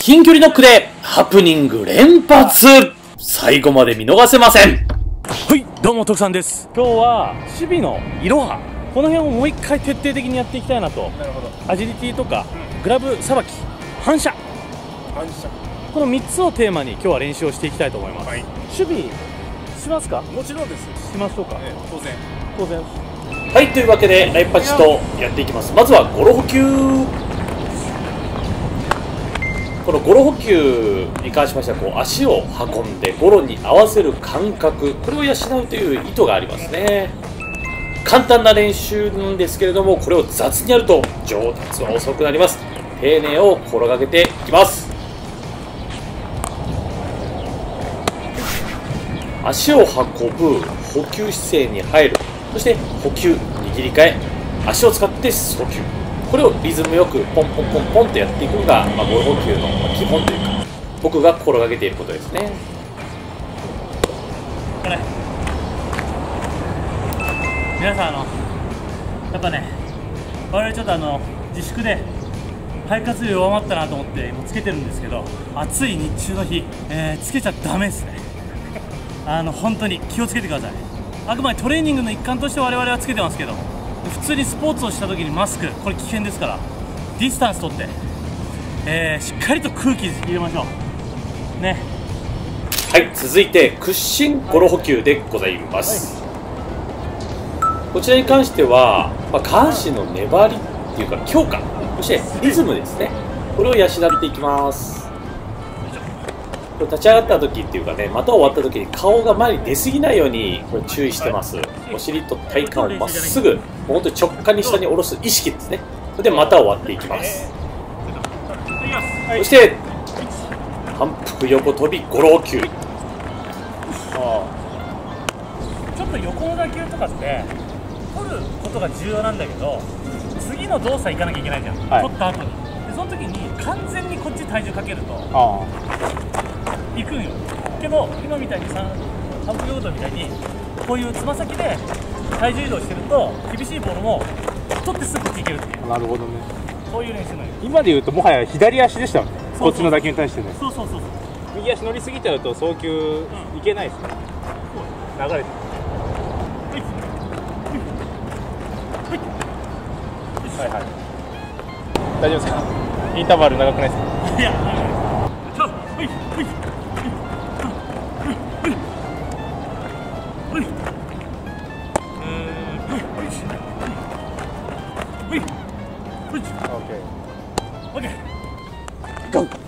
近距離ノックでハプニング連発。最後まで見逃せません。はいどうも徳さんです。今日は守備のいろはこの辺をもう一回徹底的にやっていきたいなと。なるほど。アジリティとか、グラブさばき反射。反射。この3つをテーマに今日は練習をしていきたいと思います、はい。守備しますか？もちろんです、しましょうか、ええ当然。当然。はいというわけでライパチとやっていきます。まずはゴロ補給このゴロ補給に関しましてはこう足を運んでゴロに合わせる感覚これを養うという意図がありますね。簡単な練習なんですけれどもこれを雑にやると上達は遅くなります。丁寧を心がけていきます。足を運ぶ補給姿勢に入る。そして補給握り替え。足を使って送球。これをリズムよくポンポンポンポンとやっていくのが、まあ、ゴロ補給のまあ基本というか僕が心がけていることですね。これ皆さんあのやっぱね我々ちょっとあの自粛で肺活量弱まったなと思って今つけてるんですけど暑い日中の日、えーつけちゃダメですね。あの本当に気をつけてください。あくまでトレーニングの一環として我々はつけてますけど。普通にスポーツをした時にマスクこれ危険ですからディスタンス取って、えーしっかりと空気入れましょう。ね。はい続いて屈伸ゴロ補給でございます、こちらに関しては、まあ、下半身の粘りっていうか強化そしてリズムですね。これを養っていきます立ち上がった時っていうかね股を終わった時に顔が前に出過ぎないようにこれ注意してます。お尻と体幹をまっすぐもう本当に直下に下に下ろす意識ですねそれで股を割っていきますそして反復横跳びゴロ補給ちょっと横の打球とかって取ることが重要なんだけど次の動作行かなきゃいけないじゃん、はい取った後にでその時に完全にこっち体重かけるとあ行くんよ。けど今みたいにさ反復横跳びみたいにこういうつま先で体重移動してると厳しいボールも取ってすぐ行けるっていう。あなるほどね。そういう練習なんよ。今で言うともはや左足でしたもんね。こっちの打球に対してねそうそうそうそう。右足乗りすぎちゃうと送球いけないですね流れてる。はいはい。大丈夫ですか？インターバル長くないですか？いやちょほいほいほいほいほいほいほい OK オッケー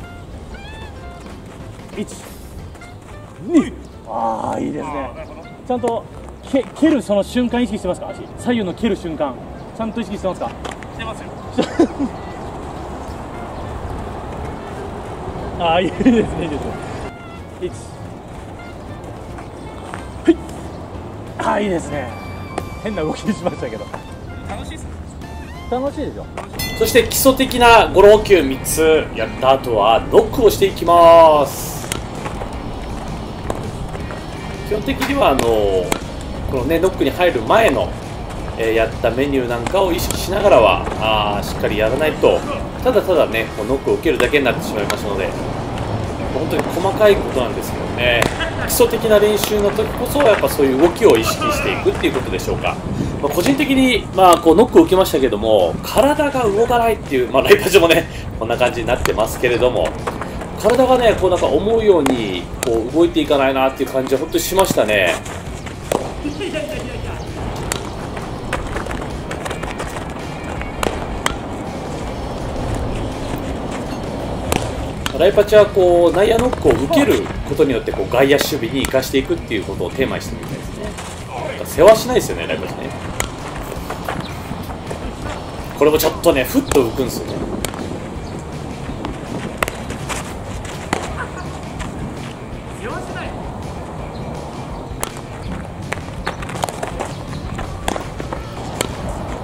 1ああいいですねちゃん。とけ蹴るその瞬間意識してますか足左右の蹴る瞬間ちゃん。と意識してますかしてますよああいいですねいいですね1はいああいいですね。変な動きしましたけど。楽しいです。楽しいでしょそして基礎的なゴロ補給3つやった後はノックをしていきます。基本的にはあのこのねノックに入る前の、えーやったメニューなんかを意識しながらはあーしっかりやらないとただただねこうノックを受けるだけになってしまいますので本当に細かいことなんですけどね。基礎的な練習の時こそやっぱそういう動きを意識していくっていうことでしょうか、まあ個人的に、まあ、こうノックを受けましたけども体が動かないっていう、まあ、ライパチもねこんな感じになってますけれども体がねこうなんか思うようにこう動いていかないなっていう感じは本当にしましたねライパチはこう内野ノックを受けることによってこう外野守備に生かしていくっていうことをテーマにしてみたいですね。なんか世話しないですよねライパチね。これもちょっとねふっと浮くんですよね。や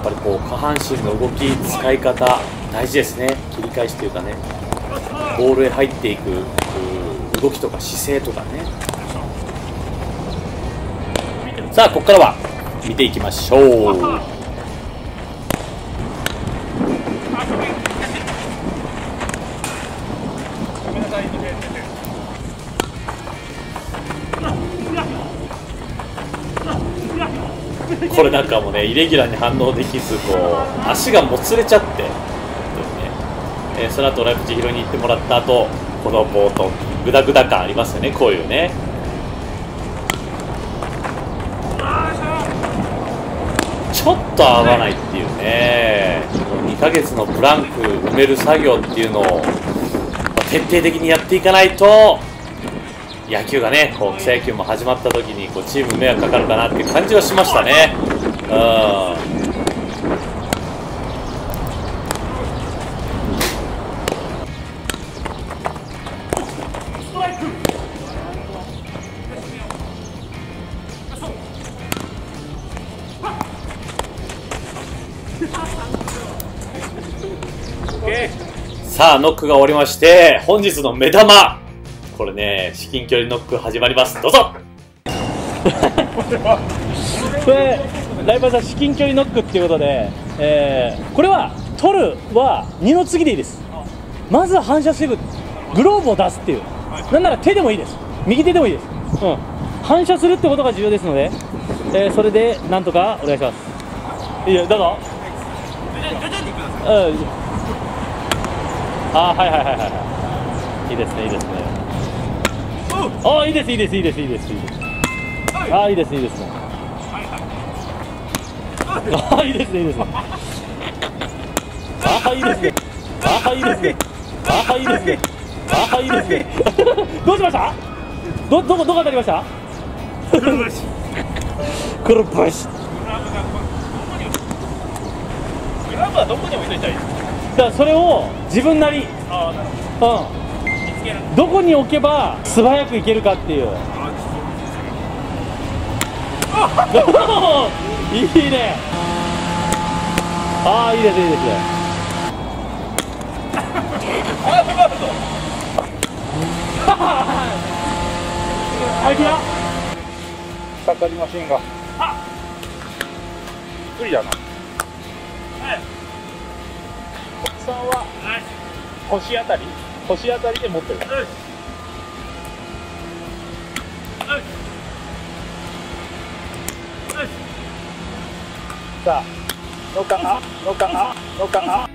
っぱりこう下半身の動き使い方大事ですね。切り返しというかね。ボールへ入っていく動きとか姿勢とかね。さあここからは見ていきましょう。これなんかもねイレギュラーに反応できずこう足がもつれちゃって。えーその後ライプチヒロに行ってもらった後この冒頭グダグダ感ありますよねこういうね。ちょっと合わないっていうね。2ヶ月のブランク埋める作業っていうのを徹底的にやっていかないと野球がねこう草野球も始まった時にこうチームに迷惑かかるかなっていう感じはしましたね。うん。さあノックが終わりまして本日の目玉。これね至近距離ノック始まります。どうぞ。これライバーさん至近距離ノックっていうことで、えーこれは取るは二の次でいいです。まずは反射していくグローブを出すっていう。なんなら手でもいいです。右手でもいいです、うん、反射するってことが重要ですので、えーそれでなんとかお願いします。いいよどうぞうん。あーはいはいはいはいはい。いいですねいいですね。あーいいですいいですいいですいいですいいです。あーいいですいいです。ねああいいですねいいですね。ああいいですね。ああいいですね。ああいいですね。ああいいですね。どうしました？どどこどこ当たりました？クルバシクルバシグラブはどこに置いといたらいい？ですかだからそれを自分なり。ああなるほどうん。どこに置けば素早くいけるかっていう。いいね。ああいいですいいです。あいくらかかりマシンが。無理だなさんは腰あたり？腰あたりで持ってる。さあのかあのかあのか。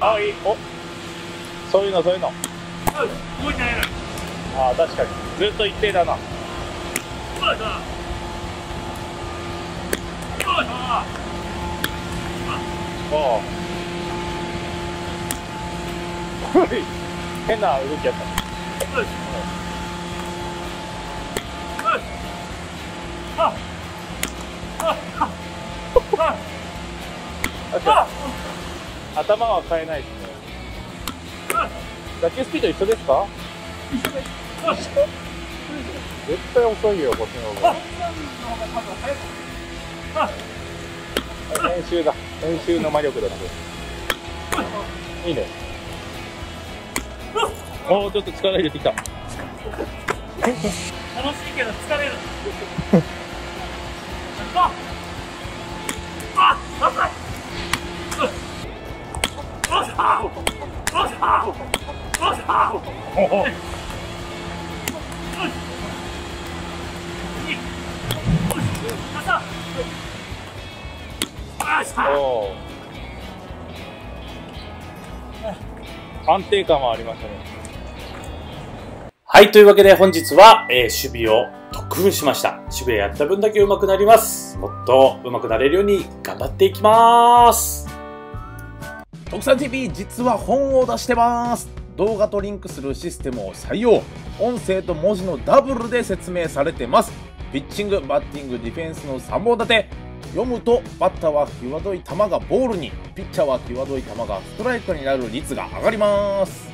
ああいい。お。そういうのそういうの。ああ確かに。ずっと一定だなおう変な動きやった。確かに頭は変えないですね打球スピード一緒ですか一緒です絶対遅いよこっちの方が練習だ練習の魔力だって。いいね。おおちょっと力入れてきた。楽しいけど疲れる。おー安定感はありましたね。はい、というわけで本日は、えー守備を特訓しました。守備やった分だけ上手くなります。もっと上手くなれるように頑張っていきます。特産 TV 実は本を出してます。動画とリンクするシステムを採用。音声と文字のダブルで説明されてます。ピッチングバッティングディフェンスの3本立て読むとバッターは際どい球がボールにピッチャーは際どい球がストライクになる率が上がります。